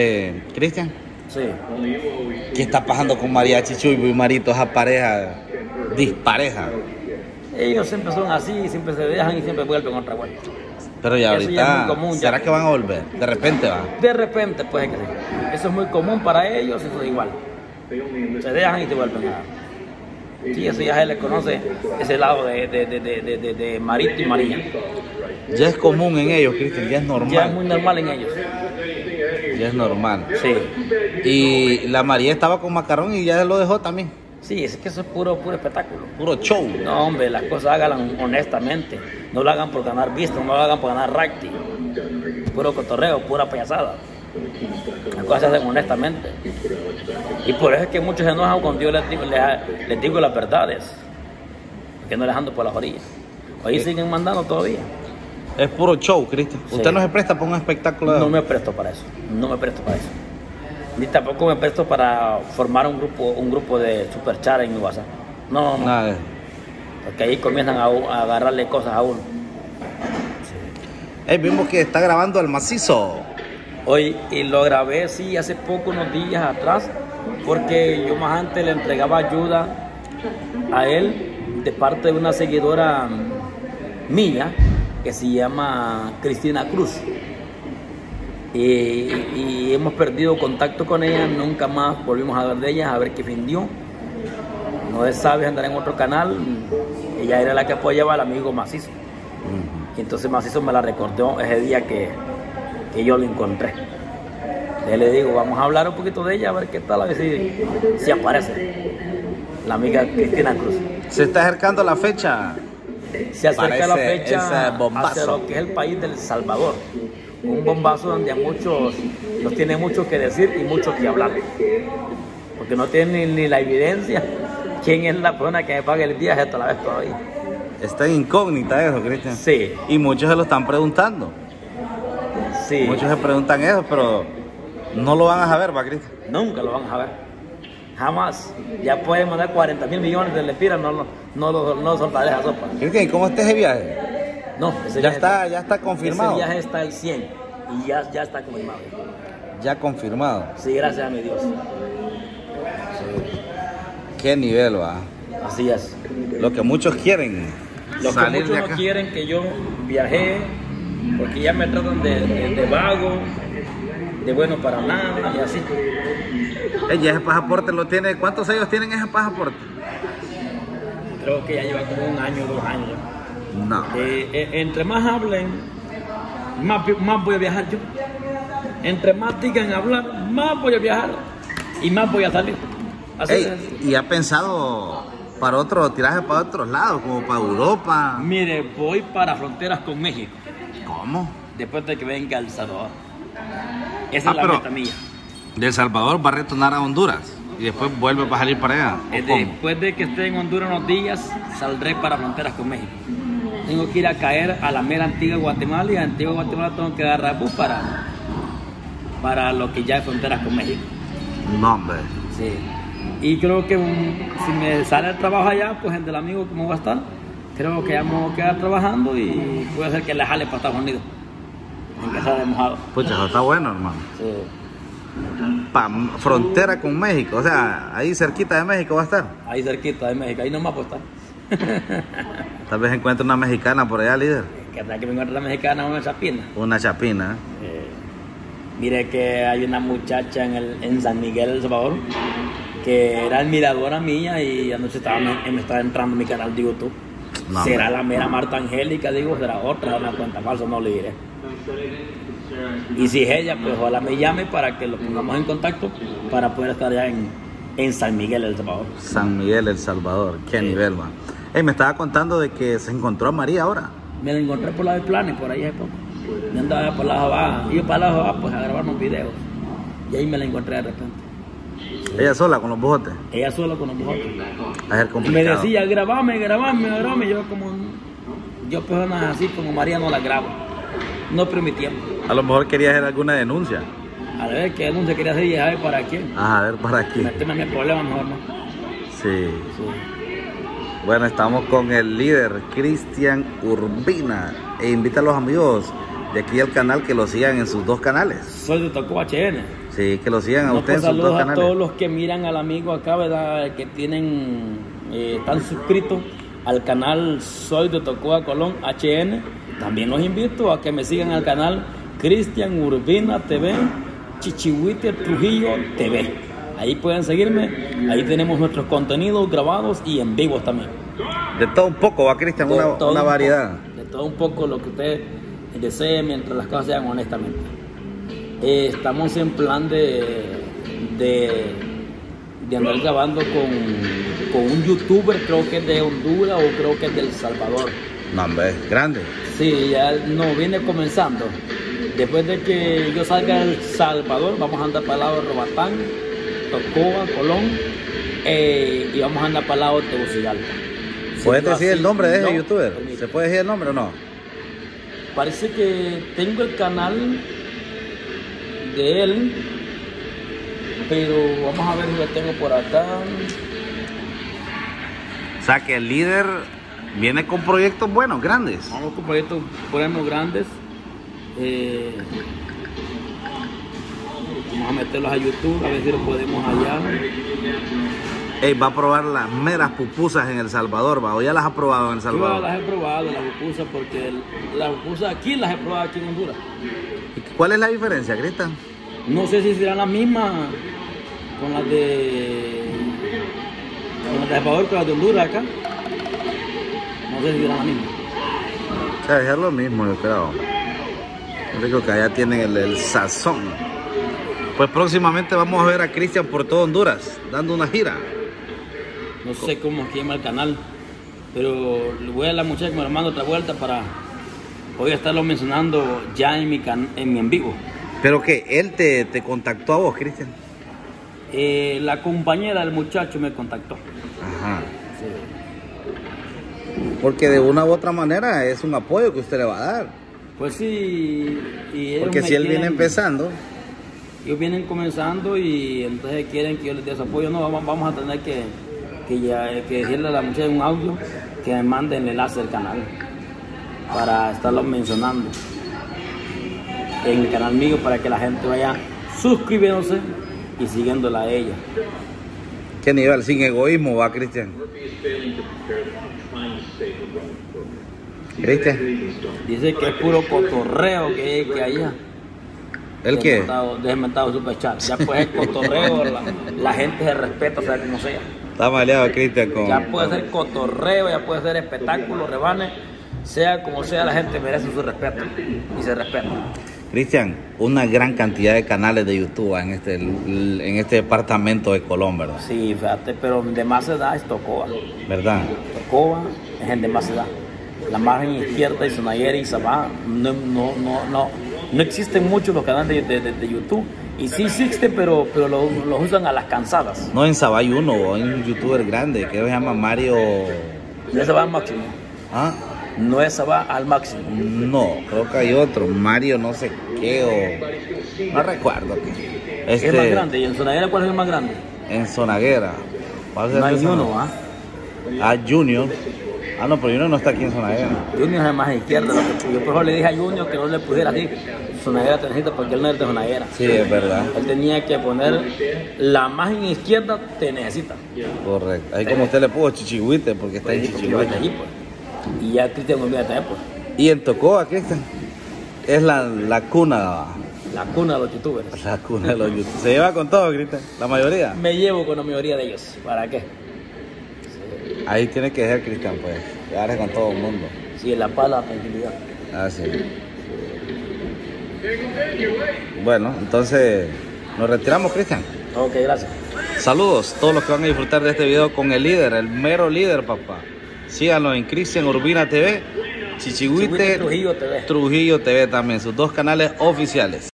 Eh, Cristian, Sí. ¿qué está pasando con María Chichu y Marito, esa pareja dispareja? Ellos siempre son así, siempre se dejan y siempre vuelven otra vuelta. Pero ya Eso ya es ahorita, muy común, ya. ¿será que van a volver? De repente va. De repente, pues que sí. Eso es muy común para ellos, eso es igual. Se dejan y te vuelven a Sí, eso ya se les conoce ese lado de, de, de, de, Marito y María. Ya es común en ellos, Cristian, ya es Ya es muy normal. normal en ellos. Ya es normal. Sí. Y la María estaba con macarrón y ya lo dejó también. Sí, es que eso es puro, puro espectáculo. Puro show. No, hombre, las cosas háganlas honestamente. No lo hagan por ganar vista, no lo hagan por ganar rating. Puro cotorreo, pura payasada. Las cosas se hacen honestamente. Y por eso es que muchos se enojan cuando yo les digo, les, les digo las verdades. Que no les ando por las orillas. Ahí siguen mandando todavía. Es puro show, Cristian. Sí. Usted no se presta para un espectáculo de No me presto para eso. No me presto para eso. Ni tampoco me presto para formar un grupo, un grupo de superchat en mi WhatsApp. No, no. Nada. Porque ahí comienzan a, a agarrarle cosas a uno. Ey, vimos que está grabando el macizo. Hoy y lo grabé, sí, hace poco, unos días atrás, porque yo más antes le entregaba ayuda a él de parte de una seguidora mía que se llama Cristina Cruz. Y, y hemos perdido contacto con ella, nunca más volvimos a hablar de ella, a ver qué fin dio. No se sabe andar en otro canal, ella era la que apoyaba al amigo Macizo. Y entonces Macizo me la recordó ese día que, que yo lo encontré. Entonces le digo, vamos a hablar un poquito de ella, a ver qué tal, a ver si, si aparece. La amiga Cristina Cruz. Se está acercando la fecha. Se acerca la fecha hacia lo que es el país del Salvador. Un bombazo donde a muchos nos tiene mucho que decir y mucho que hablar. Porque no tienen ni la evidencia quién es la persona que me paga el viaje hasta la vez todavía. Está incógnita eso, Cristian. Sí, Y muchos se lo están preguntando. sí. Muchos se preguntan eso, pero no lo van a saber, va, Cristian. Nunca lo van a ver. Jamás. Ya pueden mandar 40 mil millones de lempiras, no, lo- no, lo- no soltaré esa sopa. ¿y cómo está ese viaje? No, ese Ya viaje está, ya está confirmado. Ese viaje está al 100 y ya, ya está confirmado. Ya confirmado. Sí, gracias a mi Dios. ¿Qué nivel va? Así es. Lo que muchos quieren. Los que muchos no quieren que yo viaje, porque ya me tratan de, de- de vago, de bueno para nada y así. Ey, ese pasaporte lo tiene. ¿Cuántos años tienen ese pasaporte? Creo que ya lleva como un año, dos años. No. Eh, eh, entre más hablen, más, más voy a viajar yo. Entre más digan hablar, más voy a viajar y más voy a salir. Así Ey. ¿y ha pensado para otro tiraje para otros lados, como para Europa? Mire, voy para fronteras con México, ¿Cómo? después de que venga El Salvador. Esa Ah, es la meta mía. De El Salvador va a retornar a Honduras y después vuelve para salir para allá. ¿o Eh, cómo? Después de que esté en Honduras unos días, saldré para fronteras con México. Tengo que ir a caer a la mera antigua Guatemala y a antigua Guatemala tengo que agarrar bus para, para lo que ya es fronteras con México. No, hombre. Sí. Y creo que um, si me sale el trabajo allá, pues el del amigo como va a estar, creo que ya me voy a quedar trabajando y puede ser que le jale para Estados Unidos. En casa de mojado. Pucha, eso está bueno, hermano. Sí. Pa, frontera con México, o sea, ahí cerquita de México va a estar. Ahí cerquita de México, ahí nomás pues está. Tal vez encuentre una mexicana por allá, líder. que tal que me encuentre la mexicana una chapina. Una chapina. Eh, mire que hay una muchacha en, el, en San Miguel, El Salvador, que era admiradora mía y anoche estaba, me, me estaba entrando en mi canal de YouTube. No, ¿Será la mera Marta Angélica? Digo, será otra, una cuenta falsa, no le diré. Y si es ella, pues ojalá me llame para que lo pongamos en contacto para poder estar allá en, en San Miguel, El Salvador. San Miguel, El Salvador. Qué nivel, man. Ey, me estaba contando de que se encontró a María ahora. Me la encontré por la de planes, por ahí hace poco. Yo andaba por la abajo, yo para la abajo, pues a grabar unos videos. Y ahí me la encontré de repente. Ella sola con los bojotes. Ella sola con los ser Y me decía, grabame, grabame, grabame. Yo como, yo personas así como María no la grabo. No permitíamos. A lo mejor quería hacer alguna denuncia. A ver qué anuncio quería hacer y a ver para quién. Ah, a ver, ¿para qué? Meterme en mi problema mejor no. Sí. Sí. Bueno, estamos con el líder Cristian Urbina. E invita a los amigos de aquí al canal que lo sigan en sus dos canales. Soy de Tocó HN. Sí, que lo sigan a No, ustedes pues, en sus dos saludos a todos los que miran al amigo acá, ¿verdad? Que tienen, eh, están suscritos al canal Soy de Tocoa Colón HN. También los invito a que me sigan al canal Cristian Urbina TV, Chichihuite Trujillo TV. Ahí pueden seguirme, ahí tenemos nuestros contenidos grabados y en vivos también. De todo un poco, va Cristian, De una, un variedad. poco, de todo un poco lo que usted desee mientras las cosas sean honestamente. Eh, estamos en plan de, de, de andar grabando con, con un youtuber, creo que es de Honduras o creo que es del Salvador. No, hombre, grande. Sí, ya no viene comenzando. Después de que yo salga del Salvador, vamos a andar para el lado de Robatán, Tocoa, Colón, eh, y vamos a andar para el lado de Tegucigalpa. ¿Puedes decir el nombre de ese no, youtuber? permite. ¿Se puede decir el nombre o no? Parece que tengo el canal de él, pero vamos a ver si lo tengo por acá. O sea, que el líder viene con proyectos buenos, grandes. Vamos con proyectos buenos grandes. Eh, vamos a meterlos a YouTube, a ver si los podemos hallar. Ey, va a probar las meras pupusas en El Salvador, va. ¿O ya las ha probado en El Yo Salvador? las he probado, las pupusas, porque el- las pupusas aquí las he probado aquí en Honduras. ¿Y ¿Cuál es la diferencia, Cristian? No sé si serán las mismas con las de. con las de Salvador, con las de Honduras acá. No sé si serán las mismas. O sea, es lo mismo, yo creo. Yo digo que allá tienen el, el sazón. Pues próximamente vamos a ver a Cristian por todo Honduras, dando una gira. No sé cómo se llama el canal, pero le voy a la muchacha que me lo manda otra vuelta para hoy estarlo mencionando ya en mi, can- en mi en vivo. Pero que él te, te contactó a vos, Cristian. Eh, la compañera del muchacho me contactó. Ajá. Porque de una u otra manera es un apoyo que usted le va a dar. Pues sí, y Porque si él viene empezando, Ellos vienen comenzando y entonces quieren que yo les dé ese apoyo. No, vamos, a tener que, que, ya, que decirle a la muchacha en un audio que me mande el enlace del canal para estarlo mencionando en el canal mío para que la gente vaya suscribiéndose y siguiéndola a ella. ¿Qué nivel? Sin egoísmo va, Cristian. Cristian, Dice que es puro cotorreo que hay que allá. ¿el qué? Desmentado super chat. Ya pues es cotorreo, la, la gente se respeta, sea como sea. Está maleado, Cristian, con... Ya puede ser cotorreo, ya puede ser espectáculo, rebanes, sea como sea, la gente merece su respeto y se respeta. Cristian, una gran cantidad de canales de YouTube en este, en este departamento de Colón, ¿verdad? Sí, fíjate, pero de más edad es Tocoa. ¿Verdad? Tocoa es en de más edad. La margen izquierda y Sonayera y Sabá no, no, no, no, no existen muchos los canales de, de- de YouTube. Y sí existen, pero, pero los los usan a las cansadas. No, en Sabá hay uno, hay un youtuber grande que se llama Mario... Es Sabá máximo. ¿Ah? No es Sabá al máximo. No, creo que hay otro, Mario no sé qué o... No recuerdo. Este, Es más grande. ¿Y en Sonayera cuál es el más grande? En Zonaguera. ¿Cuál No hay uno, ¿ah? Ah, Junior. Ah, no, pero Junior no está aquí en Zonaguera. Junior es más a izquierda. Yo por eso le dije a Junior que no le pusiera así Sonadera te necesita porque él no es de Sonadera. Sí, es verdad. Él tenía que poner la margen izquierda te necesita. Correcto. Ahí como usted le puso chichihuite porque está en Pues, chichihuite. allí, pues. Y ya Cristian Gomía también, pues. Y en Tocoa, Cristian, es la, la cuna, La cuna de los youtubers. la cuna de los youtubers. Se lleva con todo, Cristian, la mayoría. Me llevo con la mayoría de ellos. ¿Para qué? Ahí tiene que ser, Cristian, pues. Llevarse con todo el mundo. Si la paz, la tranquilidad. Así. Bueno, entonces nos retiramos, Cristian. Ok, gracias. Saludos a todos los que van a disfrutar de este video con el líder, el mero líder, papá. Síganlo en Cristian Urbina TV, Chichihuite Trujillo TV. Trujillo TV también, sus dos canales oficiales.